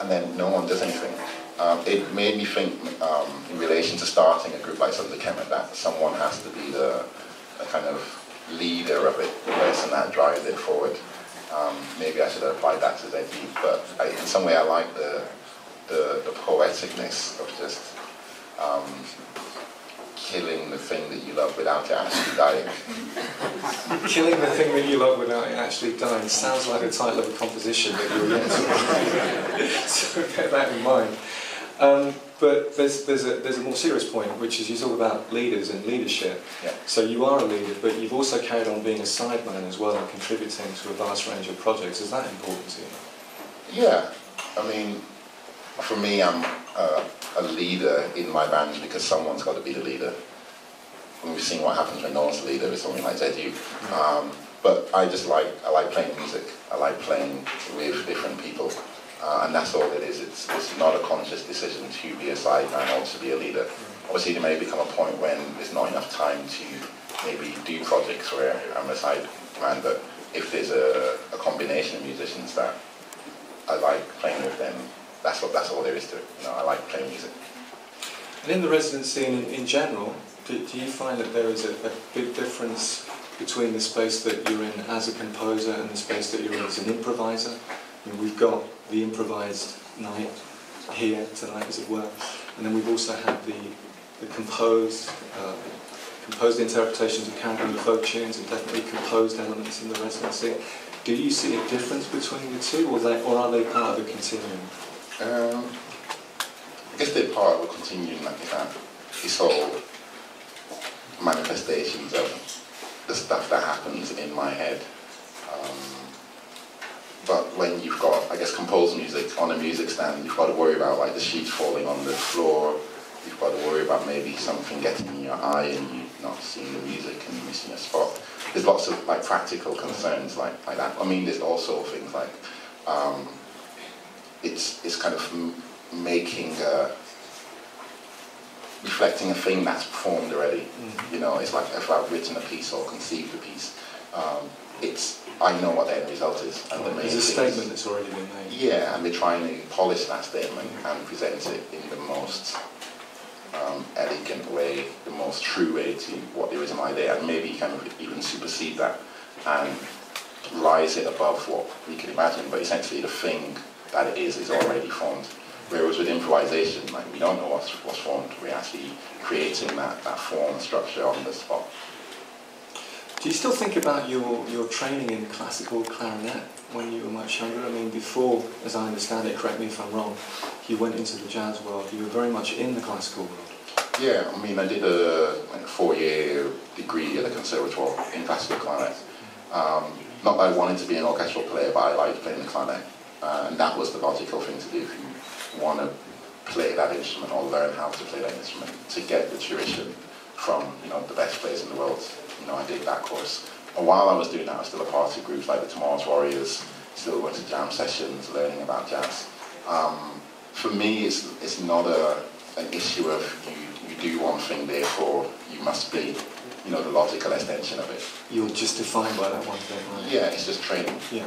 and then no one does anything. Um, it made me think um, in relation to starting a group like Sons of Kemet that someone has to be the, the kind of leader of it, the person that drives it forward. Um, maybe I should have applied that to Zed-U, but I, in some way I like the, the, the poeticness of just um, killing the thing that you love without it actually dying. Killing the thing that you love without it actually dying sounds like the title of a composition that you're yet to write. so bear that in mind. Um, but there's, there's, a, there's a more serious point, which is you talk about leaders and leadership. Yeah. So you are a leader, but you've also carried on being a sideman as well and contributing to a vast range of projects. Is that important to you? Yeah, I mean, for me, I'm uh, a leader in my band because someone's got to be the leader. And we've seen what happens when no one's the leader with something like Zed-U. Um, but I just like, I like playing music. I like playing with different people. Uh, and that's all it is. It's, it's not a conscious decision to be a sideman or to be a leader. Obviously, there may become a point when there's not enough time to maybe do projects where I'm a sideman, but if there's a, a combination of musicians that I like playing with them, that's what that's all there is to it. You know, I like playing music. And in the residency and in, in general, do, do you find that there is a, a big difference between the space that you're in as a composer and the space that you're in as an improviser? I mean, we've got the improvised night here tonight, as it were, and then we've also had the, the composed, uh, composed interpretations of Caribbean folk tunes and definitely composed elements in the residency. Do you see a difference between the two, or, they, or are they part of a continuum? Um, I guess they're part of a continuum that have. It's all manifestations of the stuff that happens in my head. Um, but when you've got, I guess, composed music on a music stand, you've got to worry about like the sheets falling on the floor. You've got to worry about maybe something getting in your eye and you not seeing the music and missing a spot. There's lots of like practical concerns like, like that. I mean, there's also things like um, it's it's kind of making a, reflecting a thing that's performed already. Mm. You know, it's like if I've written a piece or conceived a piece, um, it's I know what the end result is. And the main There's a statement that's already been made. yeah, and they're trying to polish that statement and present it in the most um, elegant way, the most true way to what there is in my day, and maybe kind of even supersede that and rise it above what we can imagine. But essentially, the thing that it is is already formed. Whereas with improvisation, like we don't know what's, what's formed. We're actually creating that, that form and structure on the spot. Do you still think about your, your training in classical clarinet when you were much younger? I mean, before, as I understand it, correct me if I'm wrong, you went into the jazz world. You were very much in the classical world. Yeah, I mean, I did a, like a four-year degree at the conservatoire in classical clarinet. Um, not that I wanted to be an orchestral player, but I liked playing the clarinet, uh, and that was the logical thing to do if you want to play that instrument or learn how to play that instrument to get the tuition from you know the best players in the world. You know, I did that course. And while I was doing that, I was still a part of groups like the Tomorrow's Warriors, still went to jam sessions, learning about jazz. Um, for me, it's, it's not a, an issue of you, you do one thing, therefore you must be, you know, the logical extension of it. You're just defined by that one thing, right? Yeah, it's just training. Yeah.